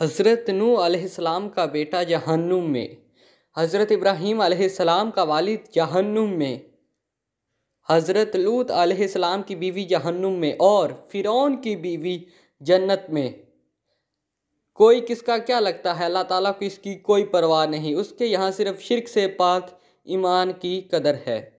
हज़रत नू अलैहिस्सलाम का बेटा जहन्नुम में, हज़रत इब्राहीम आसमाम का वालिद जहन्नुम में, हज़रत लूत अलैहिस्सलाम की बीवी जहन्नुम में और फ़िरौन की बीवी जन्नत में। कोई किसका क्या लगता है? अल्लाह ताला को इसकी कोई परवाह नहीं। उसके यहाँ सिर्फ़ शिरक से पाक ईमान की कदर है।